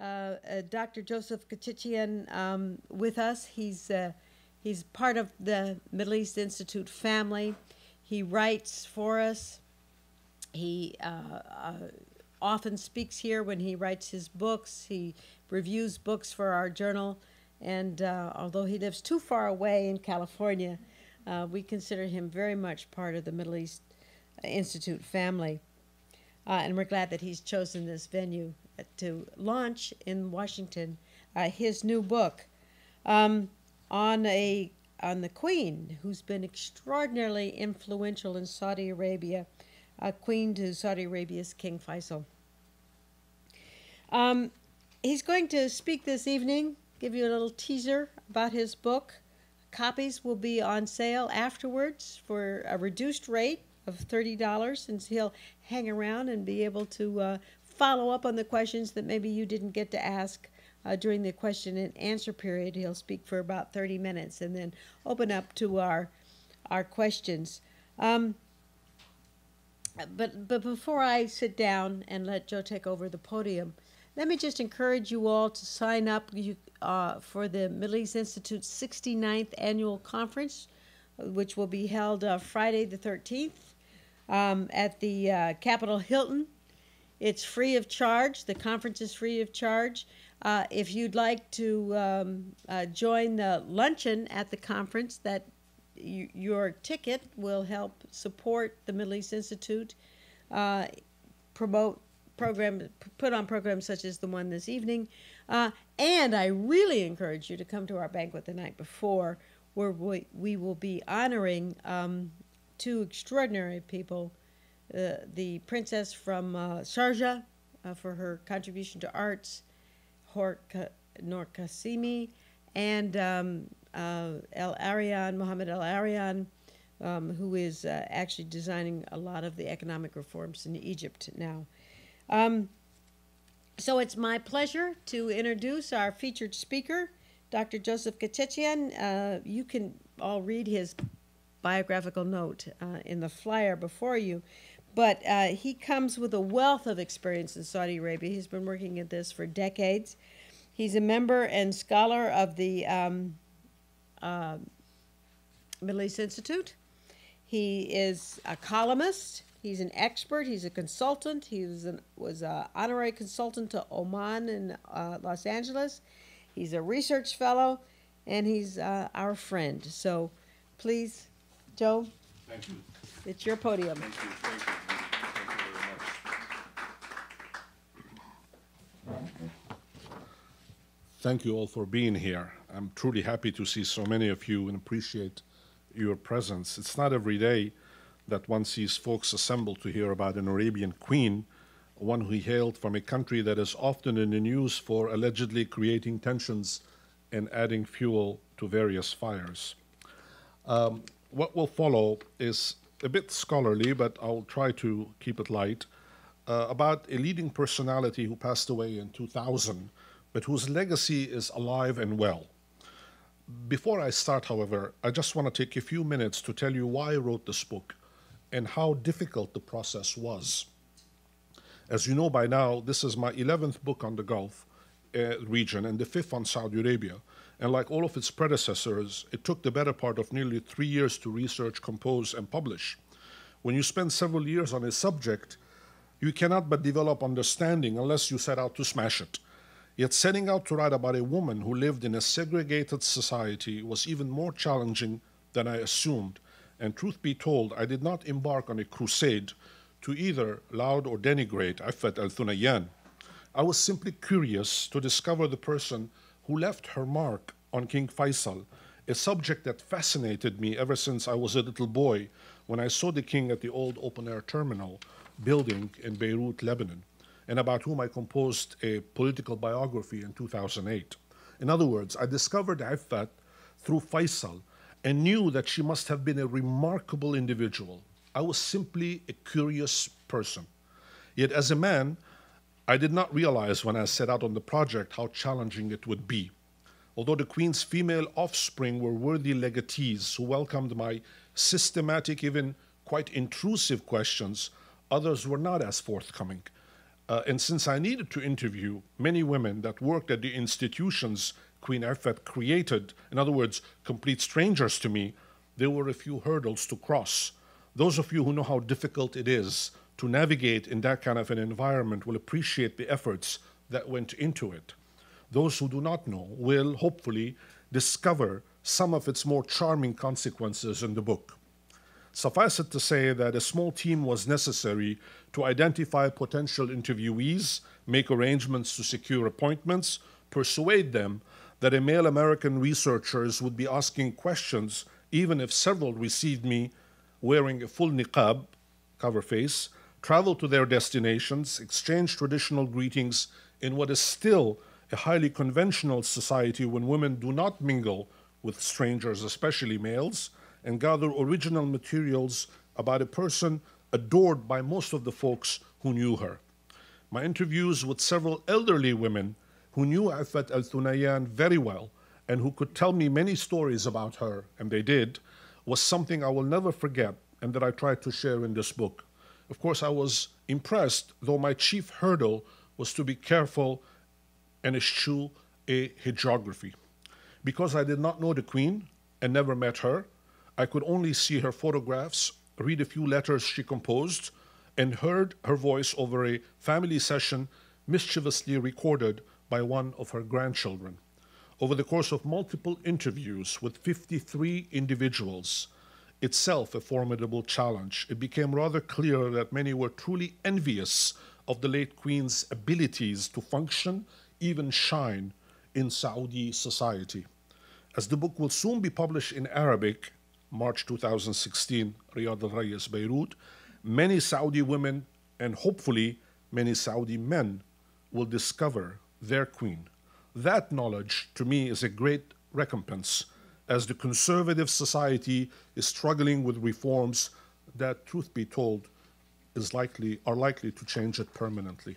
uh, uh, Dr. Joseph Kéchichian um, with us. He's, uh, he's part of the Middle East Institute family. He writes for us. He uh, often speaks here when he writes his books. He reviews books for our journal. And uh, although he lives too far away in California, uh, we consider him very much part of the Middle East Institute family. Uh, and we're glad that he's chosen this venue to launch in Washington uh, his new book um, on a on the Queen, who's been extraordinarily influential in Saudi Arabia, uh, Queen to Saudi Arabia's King Faisal. Um, he's going to speak this evening, give you a little teaser about his book. Copies will be on sale afterwards for a reduced rate of $30, and he'll hang around and be able to uh, follow up on the questions that maybe you didn't get to ask uh, during the question and answer period. He'll speak for about 30 minutes and then open up to our our questions. Um, but but before I sit down and let Joe take over the podium, let me just encourage you all to sign up you, uh, for the Middle East Institute's 69th annual conference, which will be held uh, Friday the 13th um, at the uh, Capitol Hilton. It's free of charge. The conference is free of charge. Uh, if you'd like to um, uh, join the luncheon at the conference, that your ticket will help support the Middle East Institute, uh, promote program, put on programs such as the one this evening, uh, and I really encourage you to come to our banquet the night before, where we, we will be honoring um, two extraordinary people, the princess from uh, Sharjah uh, for her contribution to arts, Hor Noor Qasimi, and um, uh, El-Erian, Mohammed El-Erian, um, who is uh, actually designing a lot of the economic reforms in Egypt now. Um, so it's my pleasure to introduce our featured speaker, Dr. Joseph Kéchichian. Uh, you can all read his biographical note uh, in the flyer before you. But uh, he comes with a wealth of experience in Saudi Arabia. He's been working at this for decades. He's a member and scholar of the um, uh, Middle East Institute. He is a columnist. He's an expert. He's a consultant. He was an was an honorary consultant to Oman and uh, Los Angeles. He's a research fellow, and he's uh, our friend. So, please Joe? Thank you. It's your podium. Thank you. Thank you. Thank you very much. Thank you all for being here. I'm truly happy to see so many of you and appreciate your presence. It's not every day that one sees folks assembled to hear about an Arabian queen, one who hailed from a country that is often in the news for allegedly creating tensions and adding fuel to various fires. Um, what will follow is a bit scholarly, but I'll try to keep it light, uh, about a leading personality who passed away in 2000, but whose legacy is alive and well. Before I start, however, I just want to take a few minutes to tell you why I wrote this book and how difficult the process was. As you know by now, this is my 11th book on the Gulf uh, region and the fifth on Saudi Arabia. And like all of its predecessors, it took the better part of nearly three years to research, compose, and publish. When you spend several years on a subject, you cannot but develop understanding unless you set out to smash it. Yet setting out to write about a woman who lived in a segregated society was even more challenging than I assumed. And truth be told, I did not embark on a crusade to either laud or denigrate Iffat al Thunayan. I was simply curious to discover the person who left her mark on King Faisal, a subject that fascinated me ever since I was a little boy when I saw the king at the old open air terminal building in Beirut, Lebanon, and about whom I composed a political biography in 2008. In other words, I discovered Iffat through Faisal and knew that she must have been a remarkable individual. I was simply a curious person. Yet, as a man, I did not realize when I set out on the project how challenging it would be. Although the Queen's female offspring were worthy legatees who welcomed my systematic, even quite intrusive questions, others were not as forthcoming. Uh, and since I needed to interview many women that worked at the institutions Queen Iffat created, in other words, complete strangers to me, there were a few hurdles to cross. Those of you who know how difficult it is to navigate in that kind of an environment will appreciate the efforts that went into it. Those who do not know will hopefully discover some of its more charming consequences in the book. Suffice it to say that a small team was necessary to identify potential interviewees, make arrangements to secure appointments, persuade them that a male American researchers would be asking questions even if several received me wearing a full niqab, cover face, travel to their destinations, exchange traditional greetings in what is still a highly conventional society when women do not mingle with strangers, especially males, and gather original materials about a person adored by most of the folks who knew her. My interviews with several elderly women who knew Iffat al Thunayan very well and who could tell me many stories about her, and they did, was something I will never forget and that I tried to share in this book. Of course, I was impressed, though my chief hurdle was to be careful and eschew a hagiography. Because I did not know the Queen and never met her, I could only see her photographs, read a few letters she composed, and heard her voice over a family session mischievously recorded by one of her grandchildren. Over the course of multiple interviews with 53 individuals, itself a formidable challenge, it became rather clear that many were truly envious of the late Queen's abilities to function, even shine, in Saudi society. As the book will soon be published in Arabic, March 2016, Riad El-Rayyes, Beirut, many Saudi women and hopefully many Saudi men will discover their queen. That knowledge, to me, is a great recompense as the conservative society is struggling with reforms that, truth be told, is likely, are likely to change it permanently.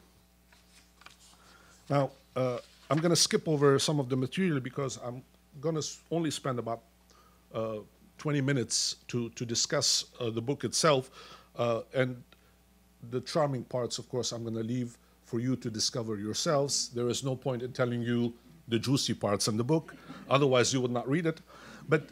Now, uh, I'm going to skip over some of the material because I'm going to only spend about uh, 20 minutes to, to discuss uh, the book itself. Uh, and the charming parts, of course, I'm going to leave for you to discover yourselves. There is no point in telling you the juicy parts in the book, otherwise, you would not read it. But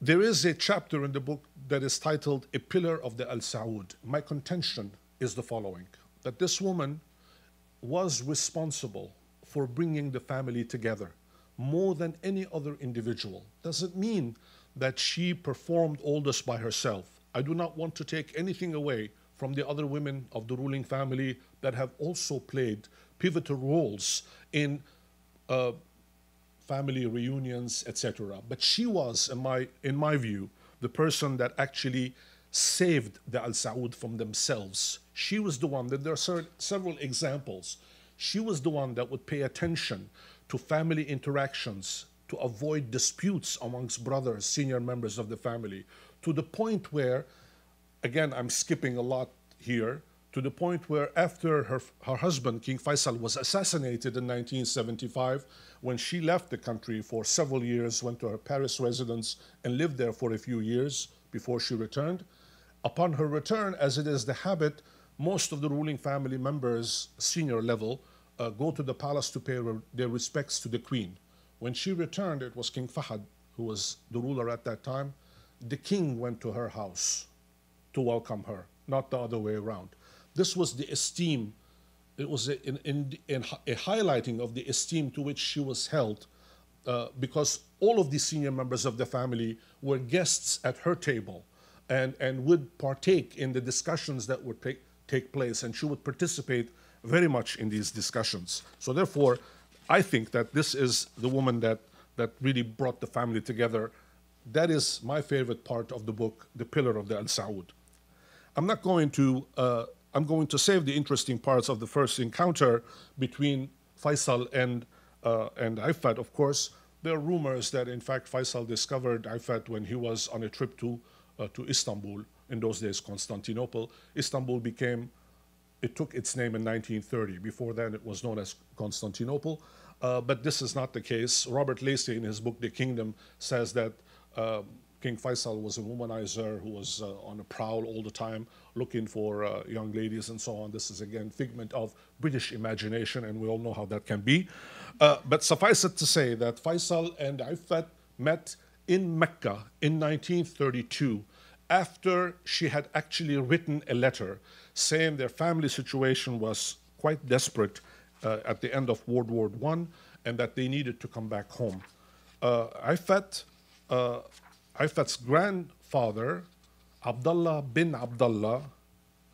there is a chapter in the book that is titled A Pillar of the Al Saud. My contention is the following that this woman was responsible for bringing the family together more than any other individual. Doesn't mean that she performed all this by herself. I do not want to take anything away from the other women of the ruling family that have also played pivotal roles in uh, family reunions, etc. But she was, in my, in my view, the person that actually saved the Al Saud from themselves. She was the one that there are several examples. She was the one that would pay attention to family interactions to avoid disputes amongst brothers, senior members of the family, to the point where, again, I'm skipping a lot here, to the point where after her, her husband, King Faisal, was assassinated in 1975, when she left the country for several years, went to her Paris residence, and lived there for a few years before she returned. Upon her return, as it is the habit, most of the ruling family members, senior level, uh, go to the palace to pay their respects to the queen. When she returned, it was King Fahad who was the ruler at that time. The king went to her house to welcome her, not the other way around. This was the esteem, it was a, in, in, in a highlighting of the esteem to which she was held uh, because all of the senior members of the family were guests at her table and, and would partake in the discussions that would take, take place, and she would participate very much in these discussions. So, therefore, I think that this is the woman that, that really brought the family together. That is my favorite part of the book, The Pillar of the Al Saud. I'm not going to, uh, I'm going to save the interesting parts of the first encounter between Faisal and, uh, and Iffat, of course. There are rumors that, in fact, Faisal discovered Iffat when he was on a trip to, uh, to Istanbul, in those days, Constantinople. Istanbul became it took its name in 1930. Before then, it was known as Constantinople. Uh, but this is not the case. Robert Lacey, in his book The Kingdom, says that uh, King Faisal was a womanizer who was uh, on a prowl all the time, looking for uh, young ladies and so on. This is again figment of British imagination, and we all know how that can be. Uh, but suffice it to say that Faisal and Iffat met in Mecca in 1932 after she had actually written a letter saying their family situation was quite desperate uh, at the end of World War I and that they needed to come back home. Uh, Iffat, uh, Iffat's grandfather, Abdullah bin Abdullah,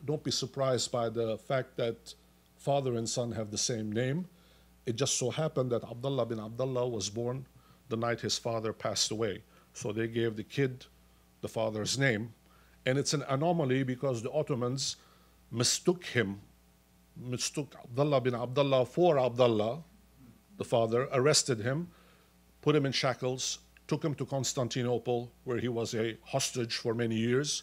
don't be surprised by the fact that father and son have the same name. It just so happened that Abdullah bin Abdullah was born the night his father passed away. So they gave the kid the father's name. And it's an anomaly because the Ottomans mistook him, mistook Abdullah bin Abdullah for Abdullah, the father, arrested him, put him in shackles, took him to Constantinople, where he was a hostage for many years.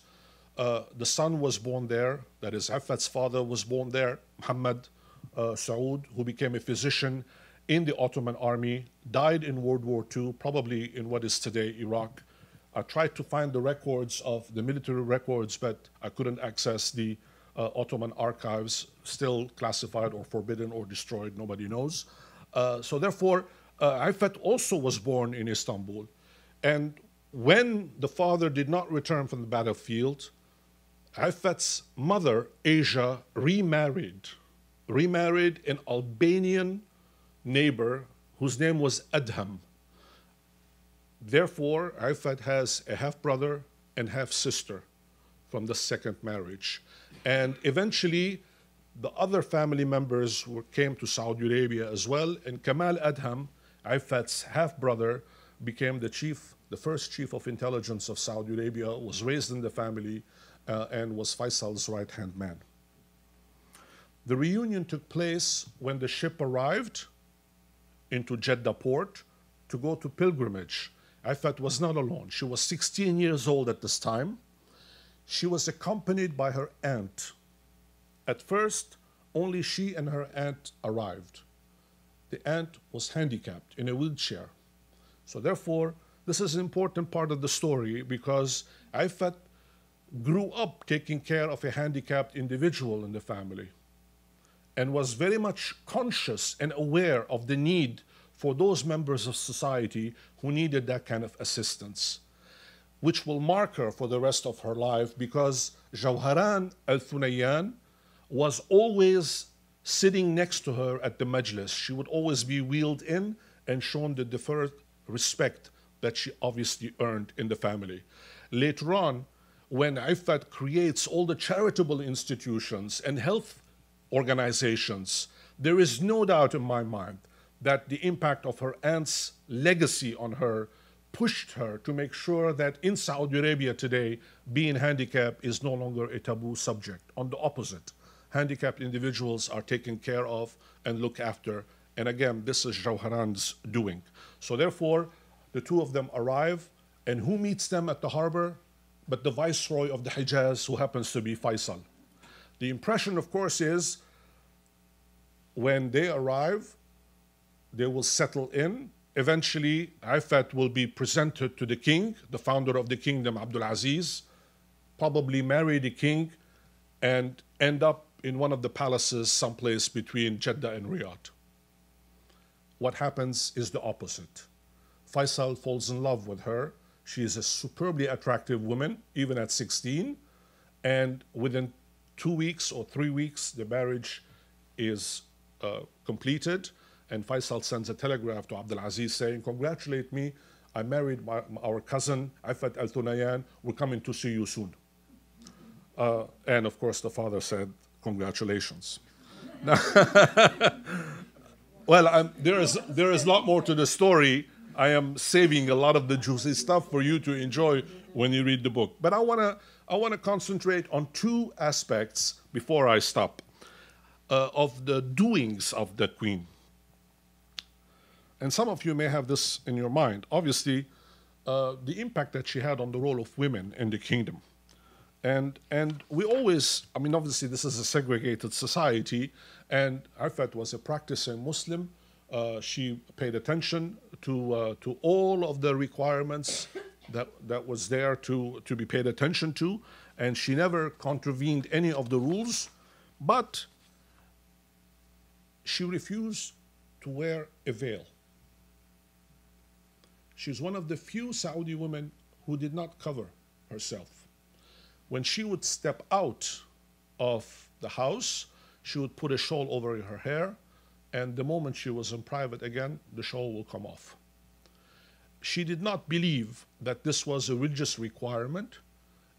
Uh, the son was born there, that is, Iffat's father was born there, Muhammad uh, Saud, who became a physician in the Ottoman army, died in World War II, probably in what is today Iraq. I tried to find the records of the military records, but I couldn't access the uh, Ottoman archives, still classified or forbidden or destroyed, nobody knows. Uh, so therefore, uh, Iffat also was born in Istanbul. And when the father did not return from the battlefield, Iffat's mother, Asia, remarried, remarried an Albanian neighbor whose name was Adham. Therefore, Ifat has a half brother and half sister from the second marriage. And eventually, the other family members were, came to Saudi Arabia as well. And Kamal Adham, Iffat's half brother, became the chief, the first chief of intelligence of Saudi Arabia, was raised in the family, uh, and was Faisal's right hand man. The reunion took place when the ship arrived into Jeddah port to go to pilgrimage. Iffat was not alone. She was 16 years old at this time. She was accompanied by her aunt. At first, only she and her aunt arrived. The aunt was handicapped in a wheelchair. So, therefore, this is an important part of the story because Iffat grew up taking care of a handicapped individual in the family and was very much conscious and aware of the need for those members of society who needed that kind of assistance, which will mark her for the rest of her life because Jawharan al Thunayan was always sitting next to her at the majlis. She would always be wheeled in and shown the deferred respect that she obviously earned in the family. Later on, when Iffat creates all the charitable institutions and health organizations, there is no doubt in my mind that the impact of her aunt's legacy on her pushed her to make sure that in Saudi Arabia today, being handicapped is no longer a taboo subject. On the opposite, handicapped individuals are taken care of and looked after. And again, this is Jawharan's doing. So therefore, the two of them arrive, and who meets them at the harbor? But the viceroy of the Hijaz, who happens to be Faisal. The impression, of course, is when they arrive, they will settle in. Eventually, Iffat will be presented to the king, the founder of the kingdom, Abdul Aziz, probably marry the king, and end up in one of the palaces someplace between Jeddah and Riyadh. What happens is the opposite. Faisal falls in love with her. She is a superbly attractive woman, even at 16. And within two weeks or three weeks, the marriage is uh, completed. And Faisal sends a telegraph to Abdul Aziz saying, Congratulate me. I married my, our cousin, Iffat Al Thunayan. We're coming to see you soon. Uh, and of course, the father said, Congratulations. well, I'm, there, is, there is a lot more to the story. I am saving a lot of the juicy stuff for you to enjoy when you read the book. But I want to I want to concentrate on two aspects before I stop uh, of the doings of the queen. And some of you may have this in your mind. Obviously, uh, the impact that she had on the role of women in the kingdom. And, and we always, I mean, obviously, this is a segregated society, and Iffat was a practicing Muslim. Uh, she paid attention to, uh, to all of the requirements that, that was there to, to be paid attention to, and she never contravened any of the rules, but she refused to wear a veil. She's one of the few Saudi women who did not cover herself. When she would step out of the house, she would put a shawl over her hair, and the moment she was in private again, the shawl will come off. She did not believe that this was a religious requirement,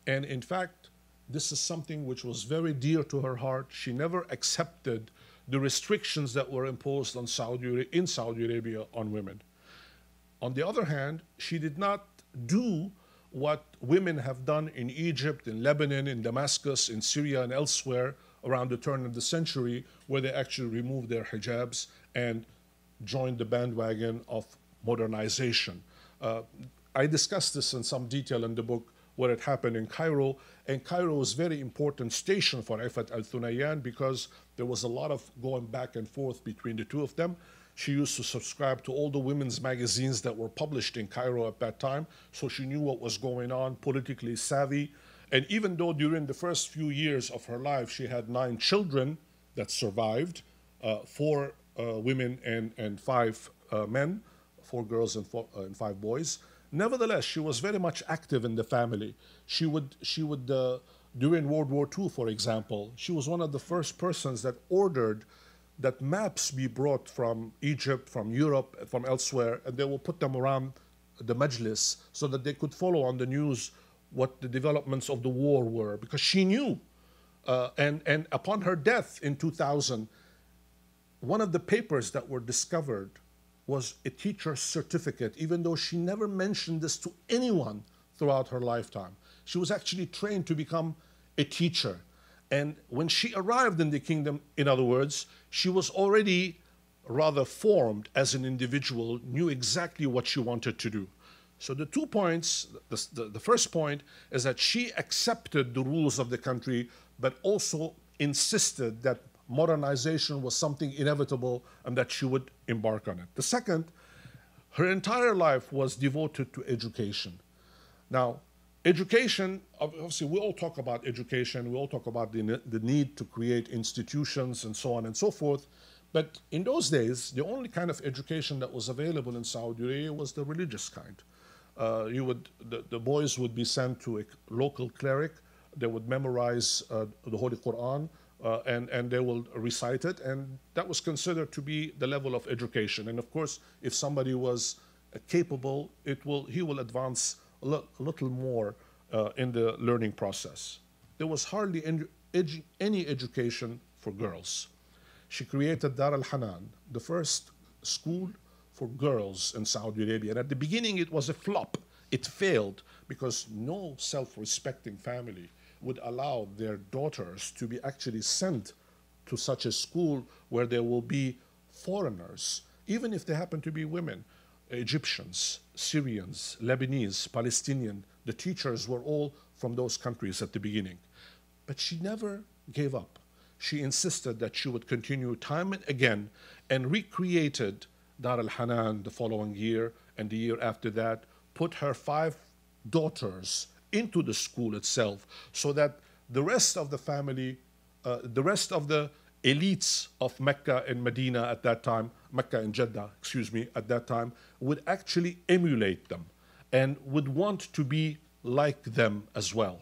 and in fact, this is something which was very dear to her heart. She never accepted the restrictions that were imposed on Saudi, in Saudi Arabia on women. On the other hand, she did not do what women have done in Egypt, in Lebanon, in Damascus, in Syria, and elsewhere around the turn of the century, where they actually removed their hijabs and joined the bandwagon of modernization. Uh, I discussed this in some detail in the book where it happened in Cairo. And Cairo was a very important station for Iffat al Thunayan because there was a lot of going back and forth between the two of them. She used to subscribe to all the women's magazines that were published in Cairo at that time, so she knew what was going on, politically savvy. And even though during the first few years of her life she had nine children that survived, uh, four uh, women and, and five uh, men, four girls and, four, uh, and five boys, nevertheless, she was very much active in the family. She would, she would uh, during World War II, for example, she was one of the first persons that ordered that maps be brought from Egypt, from Europe, from elsewhere, and they will put them around the Majlis so that they could follow on the news what the developments of the war were, because she knew. Uh, and, and upon her death in 2000, one of the papers that were discovered was a teacher's certificate, even though she never mentioned this to anyone throughout her lifetime. She was actually trained to become a teacher. And when she arrived in the kingdom, in other words, she was already rather formed as an individual, knew exactly what she wanted to do. So the two points, the, the, the, first point is that she accepted the rules of the country, but also insisted that modernization was something inevitable and that she would embark on it. The second, her entire life was devoted to education. Now, Education, obviously, we all talk about education, we all talk about the, the need to create institutions and so on and so forth. But in those days, the only kind of education that was available in Saudi Arabia was the religious kind. Uh, you would, the, the, boys would be sent to a local cleric, they would memorize uh, the Holy Quran, uh, and, and they will recite it, and that was considered to be the level of education. And of course, if somebody was uh, capable, it will, he will advance a, little more uh, in the learning process. There was hardly edu any education for girls. She created Dar al Hanan, the first school for girls in Saudi Arabia. And at the beginning, it was a flop. It failed because no self respecting family would allow their daughters to be actually sent to such a school where there will be foreigners, even if they happen to be women. Egyptians, Syrians, Lebanese, Palestinian, the teachers were all from those countries at the beginning. But she never gave up. She insisted that she would continue time and again and recreated Dar al Hanan the following year and the year after that, put her five daughters into the school itself so that the rest of the family, uh, the rest of the elites of Mecca and Medina at that time, Mecca and Jeddah, excuse me, at that time, would actually emulate them and would want to be like them as well.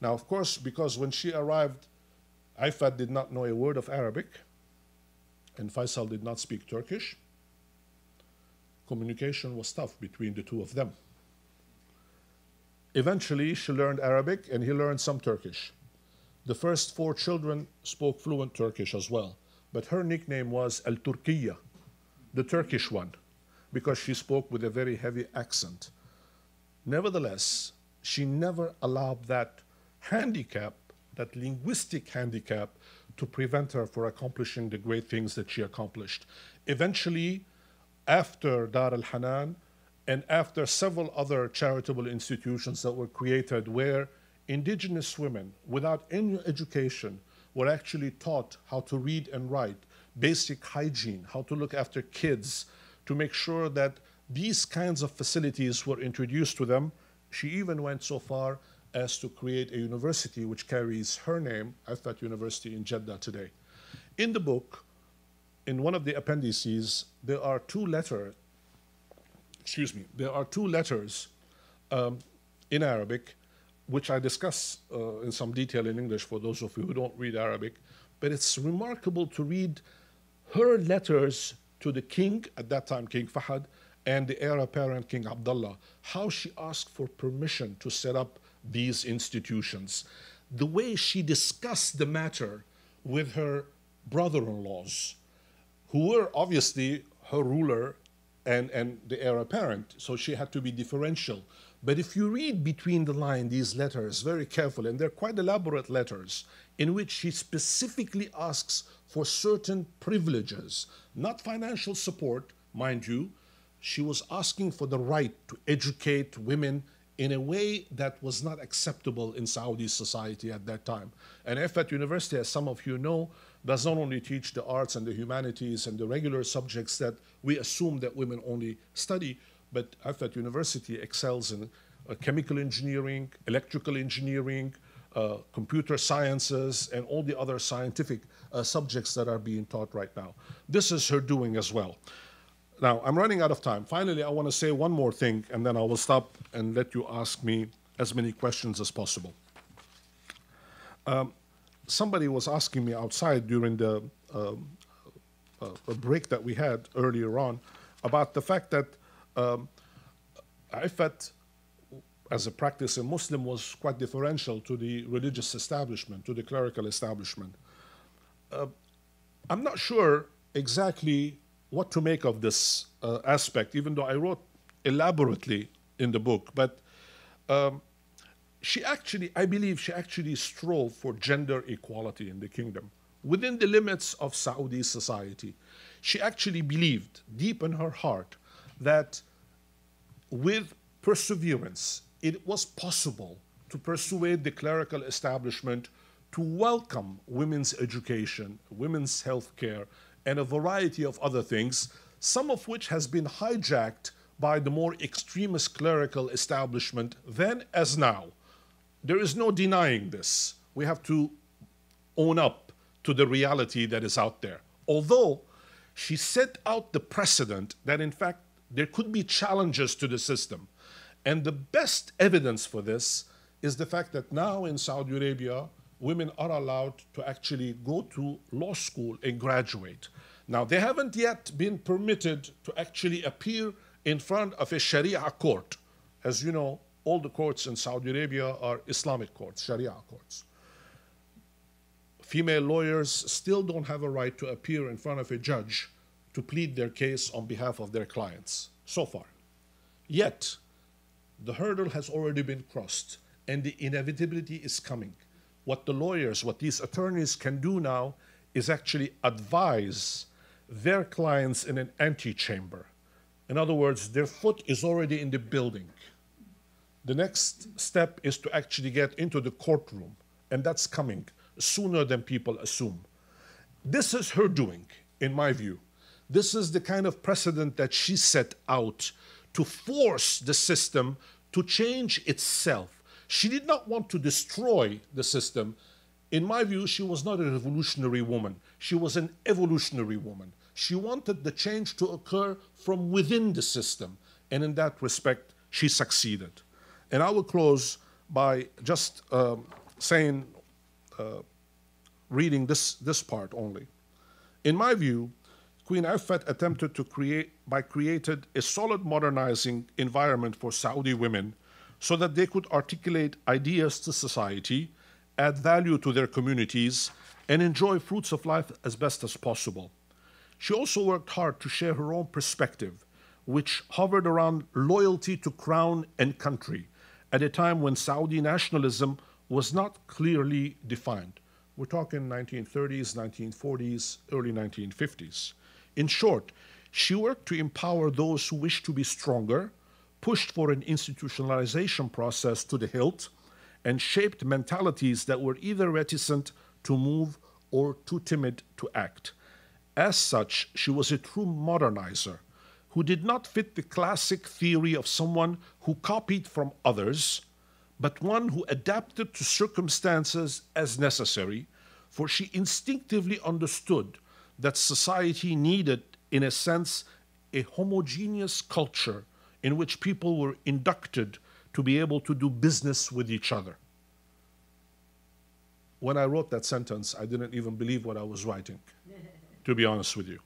Now, of course, because when she arrived, Iffat did not know a word of Arabic, and Faisal did not speak Turkish. Communication was tough between the two of them. Eventually, she learned Arabic and he learned some Turkish. The first four children spoke fluent Turkish as well, but her nickname was El Turkiya, the Turkish one, because she spoke with a very heavy accent. Nevertheless, she never allowed that handicap, that linguistic handicap, to prevent her from accomplishing the great things that she accomplished. Eventually, after Dar al Hanan, and after several other charitable institutions that were created where indigenous women without any education were actually taught how to read and write, basic hygiene, how to look after kids, to make sure that these kinds of facilities were introduced to them. she even went so far as to create a university which carries her name, Iffat University in Jeddah today. In the book, in one of the appendices, there are two letters, excuse me, there are two letters um, in Arabic, which I discuss uh, in some detail in English for those of you who don't read Arabic. But it's remarkable to read her letters to the king, at that time King Fahad, and the heir apparent King Abdullah, how she asked for permission to set up these institutions. The way she discussed the matter with her brother in laws, who were obviously her ruler and, and the heir apparent, so she had to be differential. But if you read between the lines these letters very carefully, and they're quite elaborate letters, in which she specifically asks for certain privileges, not financial support, mind you. She was asking for the right to educate women in a way that was not acceptable in Saudi society at that time. And Iffat University, as some of you know, does not only teach the arts and the humanities and the regular subjects that we assume that women only study, but Iffat University excels in uh, chemical engineering, electrical engineering, uh, computer sciences, and all the other scientific uh, subjects that are being taught right now. This is her doing as well. Now, I'm running out of time. Finally, I want to say one more thing, and then I will stop and let you ask me as many questions as possible. Um, somebody was asking me outside during the um, uh, break that we had earlier on about the fact that um, Iffat, as a practice in Muslim, was quite differential to the religious establishment, to the clerical establishment. Uh, I'm not sure exactly what to make of this uh, aspect, even though I wrote elaborately in the book. But um, she actually, I believe, she actually strove for gender equality in the kingdom within the limits of Saudi society. She actually believed deep in her heart that with perseverance, it was possible to persuade the clerical establishment to welcome women's education, women's health care, and a variety of other things, some of which has been hijacked by the more extremist clerical establishment then as now. There is no denying this. We have to own up to the reality that is out there. Although she set out the precedent that, in fact, there could be challenges to the system. And the best evidence for this is the fact that now in Saudi Arabia, women are allowed to actually go to law school and graduate. Now, they haven't yet been permitted to actually appear in front of a Sharia court. As you know, all the courts in Saudi Arabia are Islamic courts, Sharia courts. Female lawyers still don't have a right to appear in front of a judge to plead their case on behalf of their clients, so far. Yet, the hurdle has already been crossed, and the inevitability is coming what the lawyers, what these attorneys can do now is actually advise their clients in an antechamber. In other words, their foot is already in the building. The next step is to actually get into the courtroom, and that's coming sooner than people assume. This is her doing, in my view. This is the kind of precedent that she set out to force the system to change itself she did not want to destroy the system. In my view, she was not a revolutionary woman. She was an evolutionary woman. She wanted the change to occur from within the system. And in that respect, she succeeded. And I will close by just um, saying, uh, reading this, this part only. In my view, Queen Iffat attempted to create, by created a solid modernizing environment for Saudi women so that they could articulate ideas to society, add value to their communities, and enjoy fruits of life as best as possible. She also worked hard to share her own perspective, which hovered around loyalty to crown and country at a time when Saudi nationalism was not clearly defined. We're talking 1930s, 1940s, early 1950s. In short, she worked to empower those who wish to be stronger pushed for an institutionalization process to the hilt and shaped mentalities that were either reticent to move or too timid to act. As such, she was a true modernizer, who did not fit the classic theory of someone who copied from others, but one who adapted to circumstances as necessary, for she instinctively understood that society needed, in a sense, a homogeneous culture in which people were inducted to be able to do business with each other. When I wrote that sentence, I didn't even believe what I was writing, to be honest with you.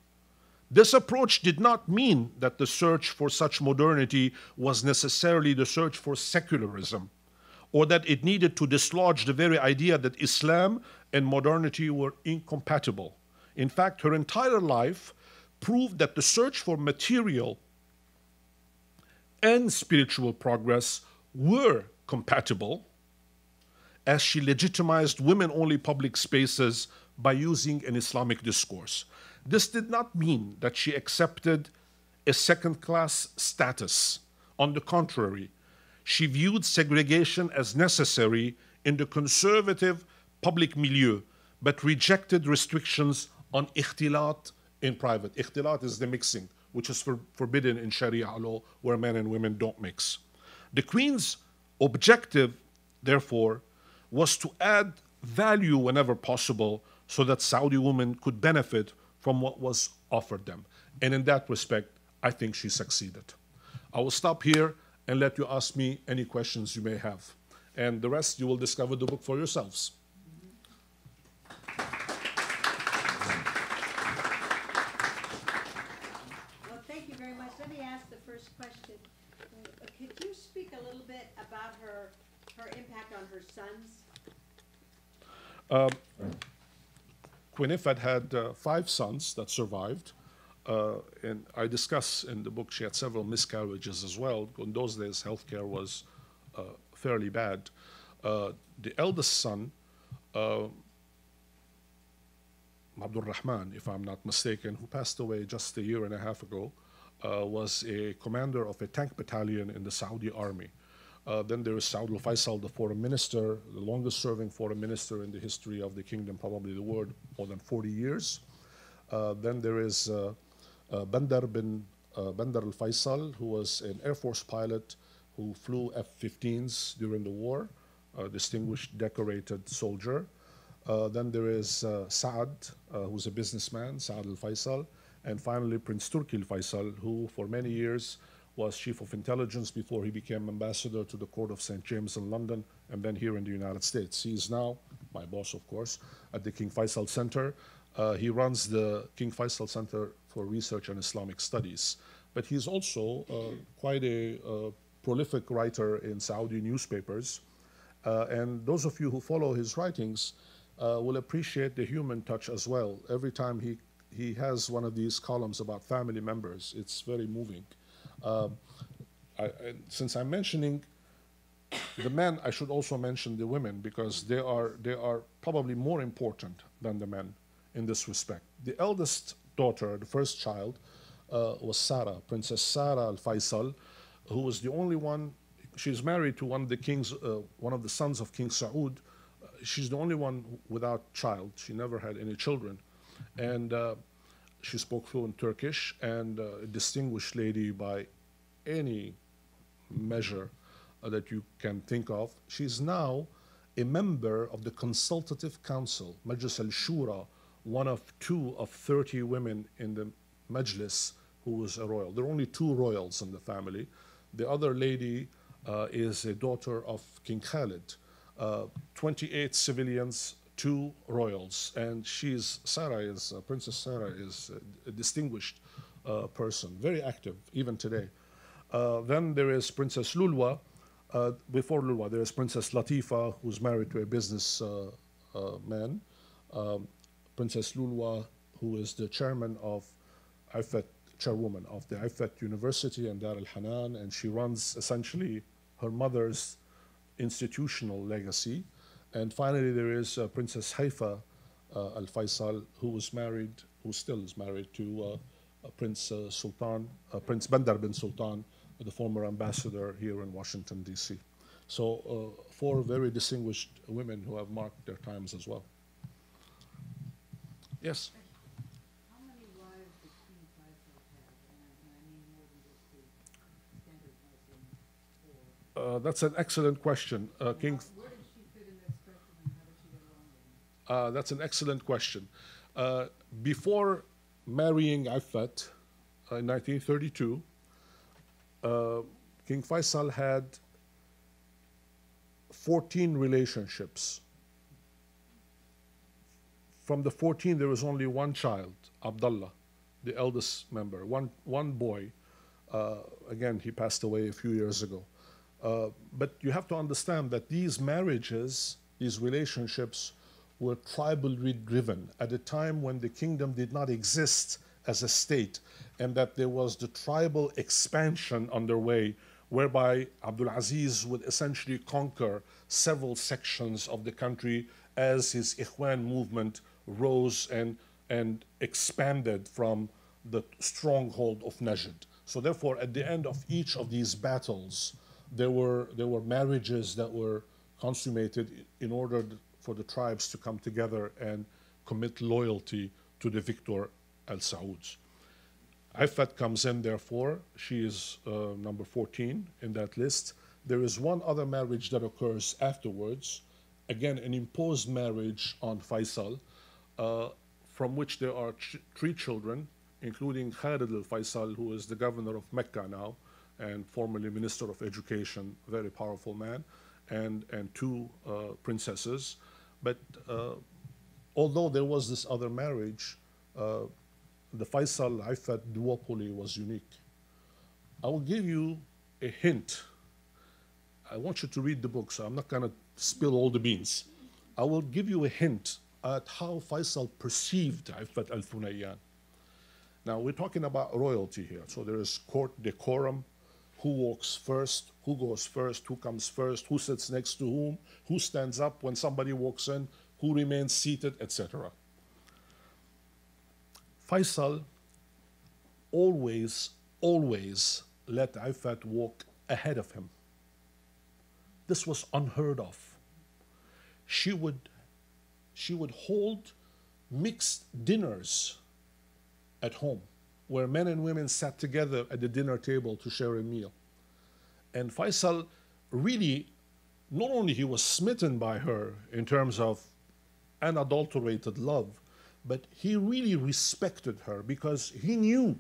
This approach did not mean that the search for such modernity was necessarily the search for secularism, or that it needed to dislodge the very idea that Islam and modernity were incompatible. In fact, her entire life proved that the search for material and spiritual progress were compatible as she legitimized women only public spaces by using an Islamic discourse. This did not mean that she accepted a second class status. On the contrary, she viewed segregation as necessary in the conservative public milieu, but rejected restrictions on ikhtilat in private. Ikhtilat is the mixing, which is for, forbidden in Sharia law, where men and women don't mix. The Queen's objective, therefore, was to add value whenever possible so that Saudi women could benefit from what was offered them. And in that respect, I think she succeeded. I will stop here and let you ask me any questions you may have. And the rest you will discover the book for yourselves. Well, thank you very much. Let me ask the first question. Uh, Could you speak a little bit about her, impact on her sons? Iffat had uh, five sons that survived. Uh, and I discuss in the book she had several miscarriages as well. In those days, healthcare was uh, fairly bad. Uh, the eldest son, uh, Abdul Rahman, if I'm not mistaken, who passed away just a year and a half ago, uh, was a commander of a tank battalion in the Saudi army. Uh, then there is Saud al Faisal, the foreign minister, the longest serving foreign minister in the history of the kingdom, probably the world, more than 40 years. Uh, then there is uh, uh, Bandar bin uh, Bandar al Faisal, who was an Air Force pilot who flew F 15s during the war, a distinguished, decorated soldier. Uh, then there is Saad, who's a businessman, Saad al Faisal. And finally, Prince Turki al Faisal, who for many years was chief of intelligence before he became ambassador to the court of St. James in London and then here in the United States. He is now, my boss, of course, at the King Faisal Center. Uh, he runs the King Faisal Center for Research and Islamic Studies. But he's also uh, quite a uh, prolific writer in Saudi newspapers. Uh, and those of you who follow his writings uh, will appreciate the human touch as well. Every time he, he has one of these columns about family members, it's very moving. Um, I, I, since I'm mentioning the men, I should also mention the women because they are, they are probably more important than the men in this respect. The eldest daughter, the first child, uh, was Sarah, Princess Sarah Al Faisal, who was the only one. She's married to one of the kings, uh, one of the sons of King Saud. Uh, she's the only one without child. She never had any children, and uh, she spoke fluent Turkish and uh, a distinguished lady by any measure uh, that you can think of. She's now a member of the Consultative Council, Majlis al Shura, one of two of 30 women in the Majlis who was a royal. There are only two royals in the family. The other lady uh, is a daughter of King Khalid. Uh, 28 civilians, two royals, and she's Sarah is uh, Princess Sarah is a, distinguished uh, person, very active even today. Uh, then there is Princess Lulwa. Uh, before Lulwa, there is Princess Latifa, who's married to a business man. Um, Princess Lulwa, who is the chairman of Iffat, chairwoman of the Iffat University and Dar al Hanan, and she runs essentially her mother's institutional legacy. And finally, there is uh, Princess Haifa uh, Al Faisal, who was married, who still is married to uh, uh, Prince uh, Sultan, Prince Bandar bin Sultan, the former ambassador here in Washington, D.C. So, four very distinguished women who have marked their times as well. Yes? Uh, that's an excellent question. Uh, King, uh, that's an excellent question. Uh, before marrying Iffat uh, in 1932, uh, King Faisal had 14 relationships. From the 14, there was only one child, Abdullah, the eldest member, one, one boy. Uh, again, he passed away a few years ago. But you have to understand that these marriages, these relationships, were tribally driven at a time when the kingdom did not exist as a state, and that there was the tribal expansion underway, whereby Abdul Aziz would essentially conquer several sections of the country as his Ikhwan movement rose and, and expanded from the stronghold of Najd. So, therefore, at the end of each of these battles, there were, there were marriages that were consummated in order for the tribes to come together and commit loyalty to the victor Al Sauds. Iffat comes in, therefore, she is uh, number 14 in that list. There is one other marriage that occurs afterwards, again, an imposed marriage on Faisal, uh, from which there are ch- three children, including Khalid al Faisal, who is the governor of Mecca now and formerly Minister of Education, very powerful man, and, and two uh, princesses. But uh, although there was this other marriage, uh, the Faisal Iffat duopoly was unique. I will give you a hint. I want you to read the book, so I'm not going to spill all the beans. I will give you a hint at how Faisal perceived Iffat al Thunayan. Now, we're talking about royalty here. So there is court decorum, who walks first, who goes first, who comes first, who sits next to whom, who stands up when somebody walks in, who remains seated, etc. Faisal always, always let Iffat walk ahead of him. This was unheard of. She would, she would hold mixed dinners at home where men and women sat together at the dinner table to share a meal. And Faisal really, not only he was smitten by her in terms of unadulterated love, but he really respected her because he knew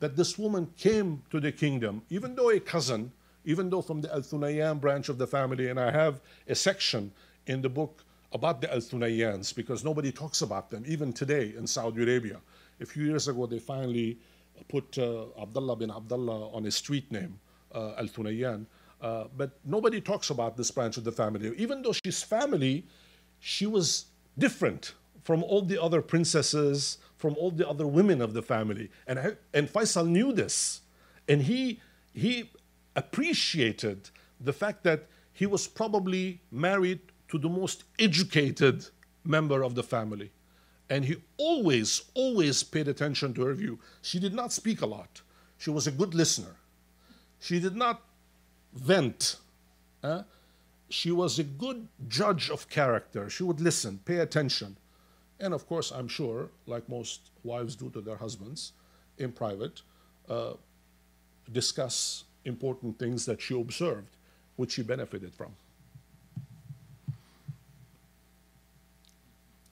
that this woman came to the kingdom, even though a cousin, even though from the Al Thunayan branch of the family, and I have a section in the book about the Al Thunayans because nobody talks about them, even today in Saudi Arabia. A few years ago, they finally put uh, Abdullah bin Abdullah on a street name, uh, Al Thunayan. Uh, but nobody talks about this branch of the family. Even though she's family, she was different from all the other princesses, from all the other women of the family. And, and Faisal knew this. And he, he appreciated the fact that he was probably married to the most educated member of the family. And he always, always paid attention to her view. She did not speak a lot. She was a good listener. She did not vent. Uh, she was a good judge of character. She would listen, pay attention. And of course, I'm sure, like most wives do to their husbands in private, uh, discuss important things that she observed, which she benefited from.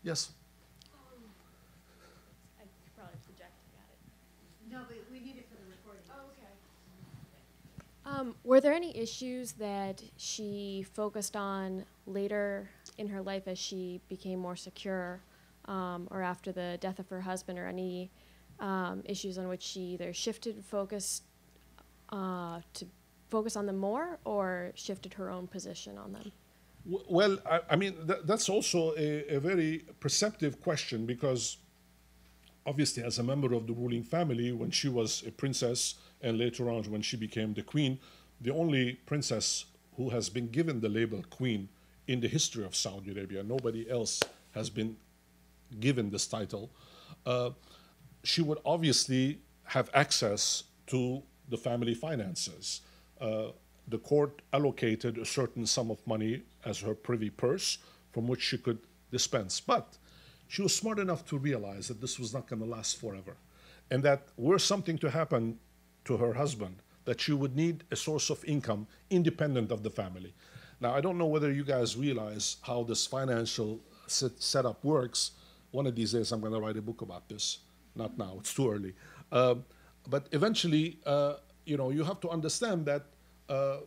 Yes? I probably projecting at it. No, but we need it for the recording. Oh, okay. Um, were there any issues that she focused on later in her life as she became more secure, um, or after the death of her husband, or any um, issues on which she either shifted focus uh, to focus on them more, or shifted her own position on them? Well, I, I mean, th- that's also a, a very perceptive question because obviously, as a member of the ruling family, when she was a princess and later on when she became the queen, the only princess who has been given the label queen in the history of Saudi Arabia, nobody else has been given this title, uh, she would obviously have access to the family finances. Uh, the court allocated a certain sum of money as her privy purse from which she could dispense. But she was smart enough to realize that this was not going to last forever. And that were something to happen to her husband, that she would need a source of income independent of the family. Now, I don't know whether you guys realize how this financial set, setup works. One of these days, I'm going to write a book about this. Not now; it's too early. Uh, but eventually, uh, you know, you have to understand that uh,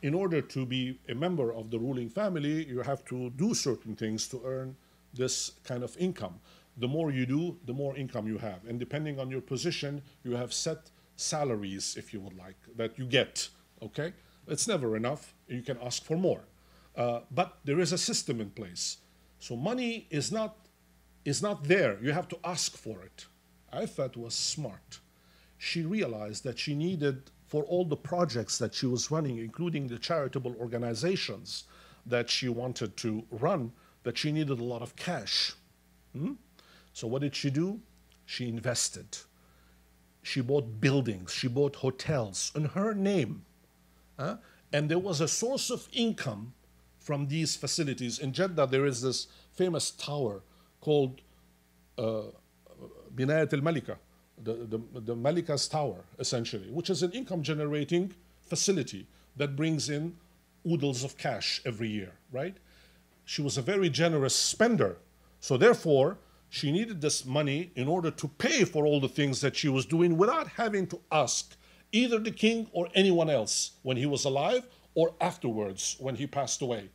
in order to be a member of the ruling family, you have to do certain things to earn this kind of income. The more you do, the more income you have. And depending on your position, you have set salaries, if you would like, that you get. Okay? It's never enough. You can ask for more. Uh, but there is a system in place. So money is not, is not there. You have to ask for it. Iffat was smart. She realized that she needed for all the projects that she was running, including the charitable organizations that she wanted to run, that she needed a lot of cash. Hmm? So, what did she do? She invested. She bought buildings, she bought hotels in her name. huh? And there was a source of income from these facilities. In Jeddah, there is this famous tower called uh, Binayat al Malika, the Malika's Tower, essentially, which is an income generating facility that brings in oodles of cash every year, right? She was a very generous spender. So, therefore, she needed this money in order to pay for all the things that she was doing without having to ask either the king or anyone else when he was alive or afterwards when he passed away.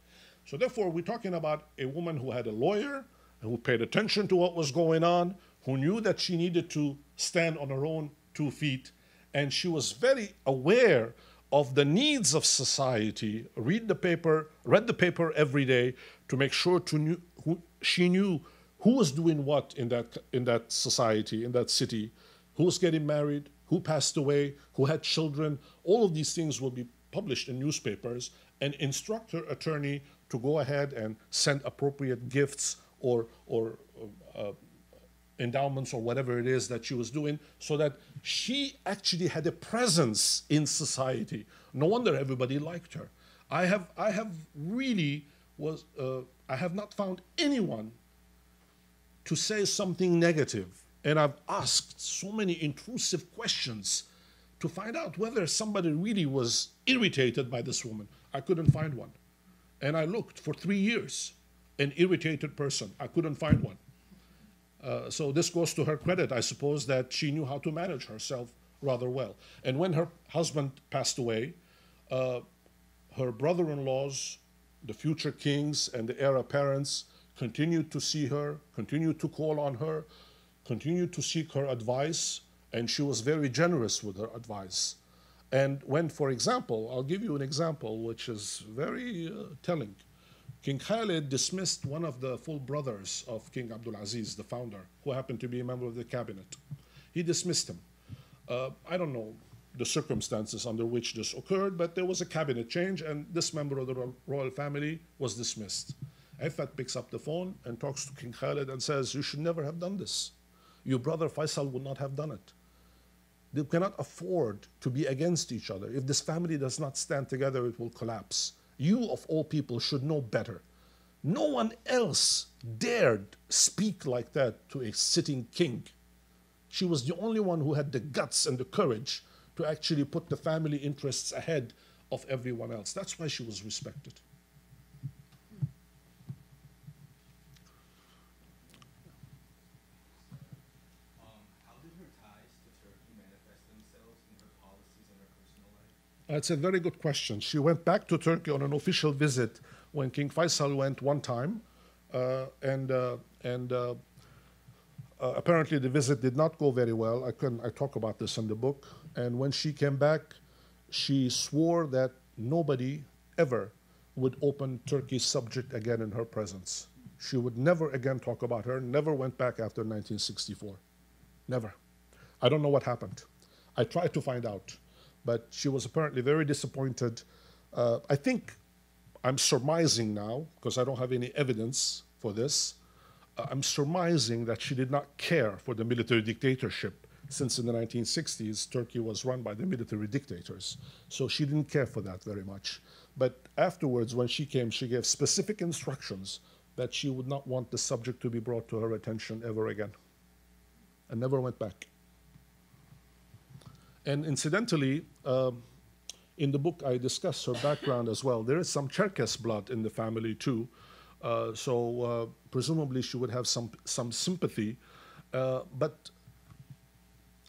So, therefore, we're talking about a woman who had a lawyer, and who paid attention to what was going on, who knew that she needed to stand on her own two feet, and she was very aware of the needs of society. Read the paper, read the paper every day to make sure to knew, who, she knew who was doing what in that in that society, in that city, who was getting married, who passed away, who had children. All of these things will be published in newspapers. And instruct her attorney to go ahead and send appropriate gifts or or uh, endowments or whatever it is that she was doing so that she actually had a presence in society. No wonder everybody liked her. I have i have really was uh, i have not found anyone to say something negative. And i've asked so many intrusive questions to find out whether somebody really was irritated by this woman. I couldn't find one. And i looked for 3 years an irritated person. I couldn't find one. Uh, so this goes to her credit, I suppose, that she knew how to manage herself rather well. And when her husband passed away, uh, her brother-in-laws, the future kings and the heir apparents, continued to see her, continued to call on her, continued to seek her advice, and she was very generous with her advice. And when, for example, I'll give you an example which is very uh, telling. King Khalid dismissed one of the full brothers of King Abdulaziz, the founder, who happened to be a member of the cabinet. He dismissed him. Uh, I don't know the circumstances under which this occurred, but there was a cabinet change, and this member of the royal family was dismissed. Iffat picks up the phone and talks to King Khalid and says, You should never have done this. Your brother Faisal would not have done it. They cannot afford to be against each other. If this family does not stand together, it will collapse. You, of all people, should know better. No one else dared speak like that to a sitting king. She was the only one who had the guts and the courage to actually put the family interests ahead of everyone else. That's why she was respected. Um, how did her ties to Turkey manifest themselves in her policies and her personal life? That's a very good question. She went back to Turkey on an official visit when King Faisal went one time, uh, and uh, and uh, uh, apparently the visit did not go very well. I can I talk about this in the book. And when she came back, she swore that nobody ever would open Turkey's subject again in her presence. She would never again talk about her. Never went back after 1964. Never. I don't know what happened. I tried to find out but she was apparently very disappointed. Uh, I think I'm surmising now, because I don't have any evidence for this, uh, I'm surmising that she did not care for the military dictatorship, since in the 1960s, Turkey was run by the military dictators. So she didn't care for that very much. But afterwards, when she came, she gave specific instructions that she would not want the subject to be brought to her attention ever again, and never went back. And incidentally, um, in the book, I discuss her background as well. There is some Cherkess blood in the family too, uh, so uh, presumably she would have some some sympathy. Uh, but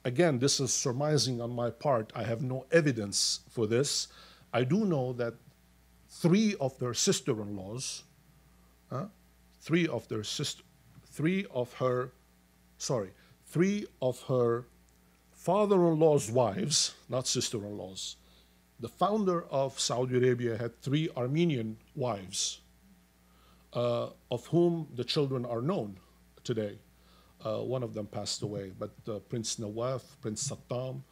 again, this is surmising on my part. I have no evidence for this. I do know that three of their sister-in-laws, huh, three of their sister, three of her, sorry, three of her father-in-law's wives, not sister-in-laws. The founder of Saudi Arabia had three Armenian wives, uh, of whom the children are known today. Uh, one of them passed away, but uh, Prince Nawaf, Prince Sattam,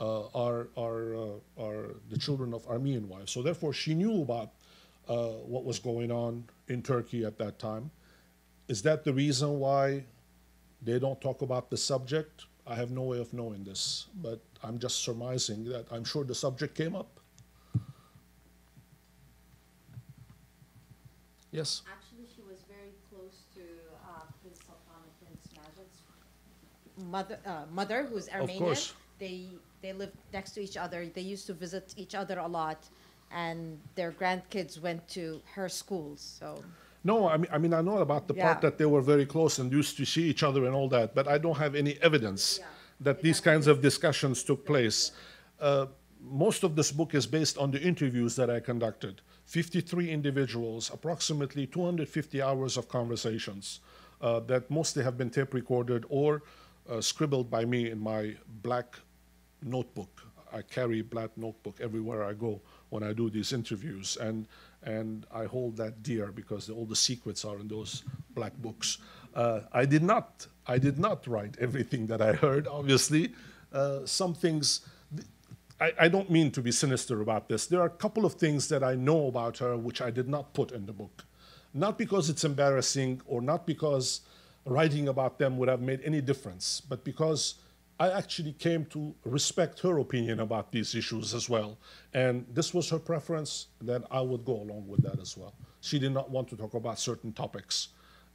uh, are, are, uh, are the children of Armenian wives. So therefore, she knew about uh, what was going on in Turkey at that time. Is that the reason why they don't talk about the subject? I have no way of knowing this, but I'm just surmising that I'm sure the subject came up. Yes. Actually, she was very close to uh, Prince Sultan and Prince Majid's mother, uh, mother who's Armenian. They they lived next to each other. They used to visit each other a lot, and their grandkids went to her schools. So No, I mean, I mean, I know about the part that they were very close and used to see each other and all that, but I don't have any evidence Yeah. that these kinds of discussions took place. Uh, most of this book is based on the interviews that I conducted. 53 individuals, approximately 250 hours of conversations uh, that mostly have been tape recorded or uh, scribbled by me in my black notebook. I carry black notebook everywhere I go when I do these interviews, and and I hold that dear because all the secrets are in those black books. Uh, I did not I did not write everything that I heard. Obviously, uh, some things. I, I don't mean to be sinister about this. There are a couple of things that I know about her which I did not put in the book. Not because it's embarrassing or not because writing about them would have made any difference, but because I actually came to respect her opinion about these issues as well. And this was her preference, then I would go along with that as well. She did not want to talk about certain topics.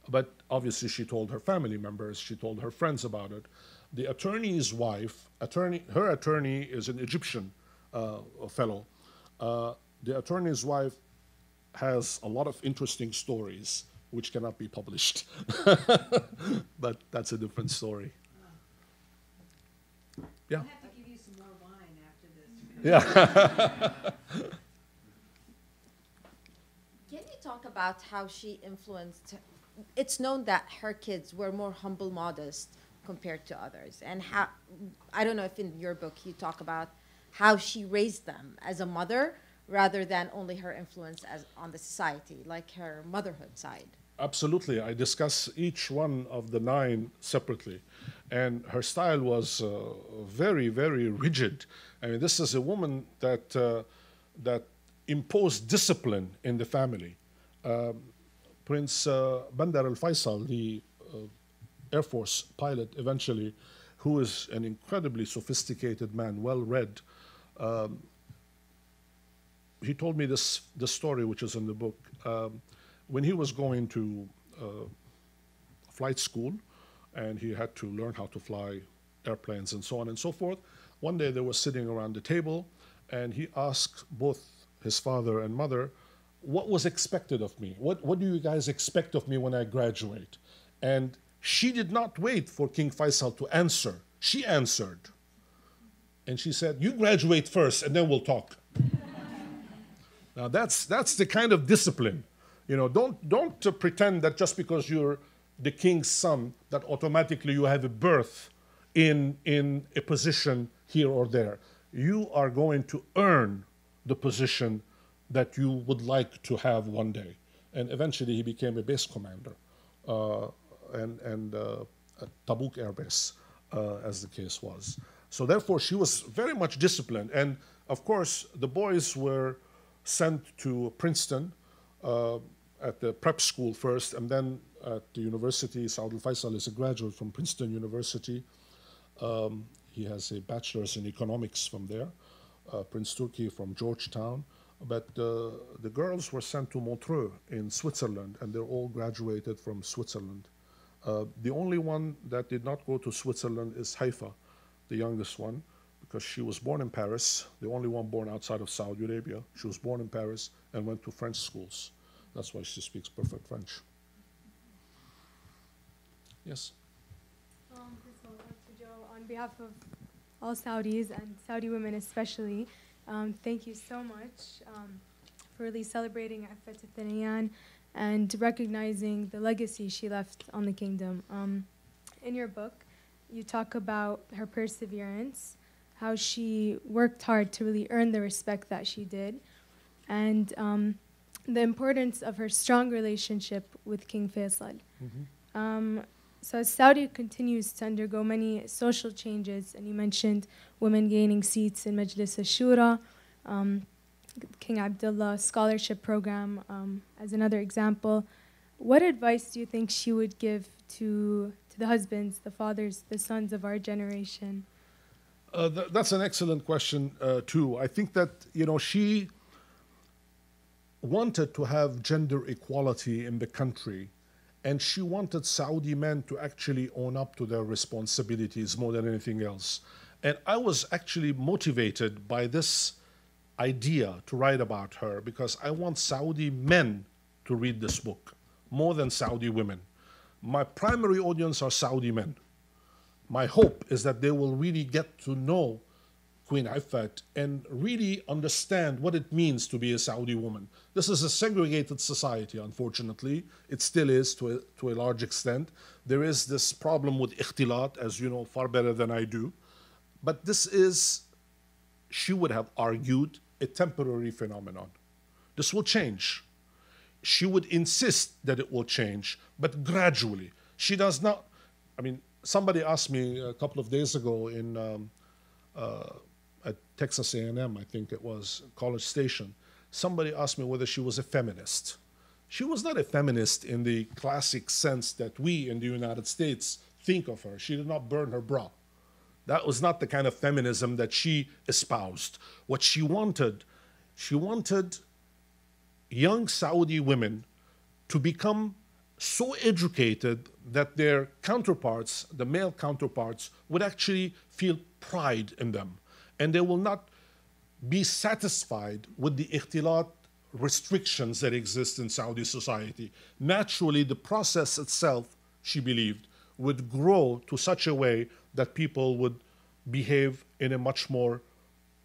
But obviously, she told her family members, she told her friends about it. The attorney's wife, attorney, her attorney is an Egyptian uh, fellow. Uh, the attorney's wife has a lot of interesting stories which cannot be published. but that's a different story. Yeah. I'll have to give you some more wine after this. Yeah. Can you talk about how she influenced? It's known that her kids were more humble, modest compared to others, and how I don't know if in your book you talk about how she raised them as a mother rather than only her influence as on the society, like her motherhood side. Absolutely. I discuss each one of the nine separately. And her style was uh, very, very rigid. I mean, this is a woman that, uh, that imposed discipline in the family. Um, Prince uh, Bandar al Faisal, the uh, Air Force pilot eventually, who is an incredibly sophisticated man, well read, um, he told me this, this story, which is in the book. Um, when he was going to uh, flight school and he had to learn how to fly airplanes and so on and so forth, one day they were sitting around the table and he asked both his father and mother, What was expected of me? What, what do you guys expect of me when I graduate? And she did not wait for King Faisal to answer. She answered. And she said, You graduate first and then we'll talk. Now that's that's the kind of discipline. You know, don't don't pretend that just because you're the king's son that automatically you have a berth in in a position here or there. You are going to earn the position that you would like to have one day. And eventually he became a base commander uh, and and uh, Tabuk Air Base, uh, as the case was. So therefore, she was very much disciplined. And of course, the boys were sent to Princeton uh, at the prep school first, and then at the university. Saud al Faisal is a graduate from Princeton University. Um, he has a bachelor's in economics from there. Uh, Prince Turki from Georgetown. But uh, the girls were sent to Montreux in Switzerland, and they're all graduated from Switzerland. Uh, the only one that did not go to Switzerland is Haifa, the youngest one, because she was born in Paris, the only one born outside of Saudi Arabia. She was born in Paris and went to French schools. That's why she speaks perfect French. Yes. Um, on behalf of all Saudis and Saudi women especially, um, thank you so much um, for really celebrating Iffat Thunayan and recognizing the legacy she left on the kingdom. Um, in your book, you talk about her perseverance, how she worked hard to really earn the respect that she did, and um, the importance of her strong relationship with King Faisal. Um, so as Saudi continues to undergo many social changes, and you mentioned women gaining seats in Majlis al-Shura, um, King Abdullah scholarship program um, as another example, what advice do you think she would give to, to the husbands, the fathers, the sons of our generation? Uh, th- that's an excellent question uh, too. I think that you know she wanted to have gender equality in the country, and she wanted Saudi men to actually own up to their responsibilities more than anything else. And I was actually motivated by this idea to write about her because I want Saudi men to read this book more than Saudi women. My primary audience are Saudi men my hope is that they will really get to know Queen Iffat and really understand what it means to be a Saudi woman. This is a segregated society, unfortunately. It still is to a, to a large extent. There is this problem with ikhtilat, as you know far better than I do. But this is, she would have argued, a temporary phenomenon. This will change. She would insist that it will change, but gradually. She does not, I mean, somebody asked me a couple of days ago in um, uh, at Texas A&M, I think it was College Station. Somebody asked me whether she was a feminist. She was not a feminist in the classic sense that we in the United States think of her. She did not burn her bra. That was not the kind of feminism that she espoused. What she wanted, she wanted young Saudi women to become so educated that their counterparts, the male counterparts, would actually feel pride in them. And they will not be satisfied with the ikhtilat restrictions that exist in Saudi society. Naturally, the process itself, she believed, would grow to such a way that people would behave in a much more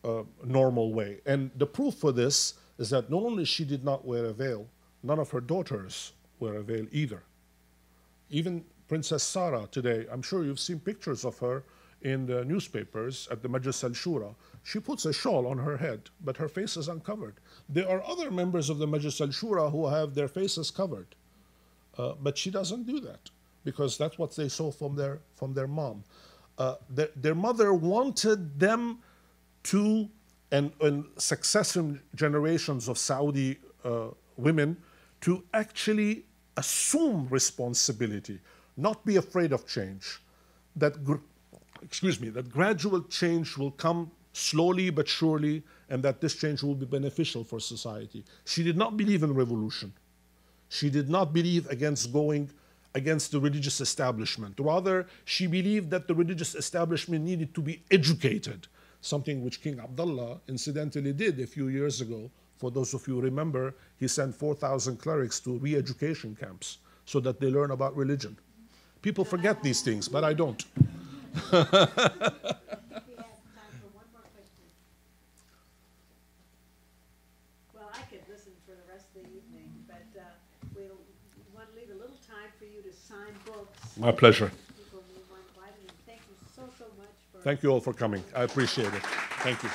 uh, normal way. And the proof for this is that not only she did not wear a veil, none of her daughters wear a veil either. Even Princess Sarah today, I'm sure you've seen pictures of her in the newspapers at the Majlis al Shura. She puts a shawl on her head, but her face is uncovered. There are other members of the Majlis al Shura who have their faces covered, uh, but she doesn't do that because that's what they saw from their from their mom. Uh, their, their mother wanted them to, and, and successive generations of Saudi uh, women, to actually assume responsibility, not be afraid of change. That, excuse me, that gradual change will come slowly but surely, and that this change will be beneficial for society. She did not believe in revolution. She did not believe against going against the religious establishment. Rather, she believed that the religious establishment needed to be educated, something which King Abdullah incidentally did a few years ago. For those of you who remember, he sent 4,000 clerics to re education camps so that they learn about religion. People forget these things, but I don't. We have time for one more question. Well, I could listen for the rest of the evening, but uh, we'll, want to leave a little time for you to sign books. My pleasure. People move on quietly, and thank you so, so much for. Thank you all for coming. I appreciate it. Thank you.